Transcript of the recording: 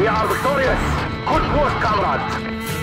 We are victorious. Good work, comrades.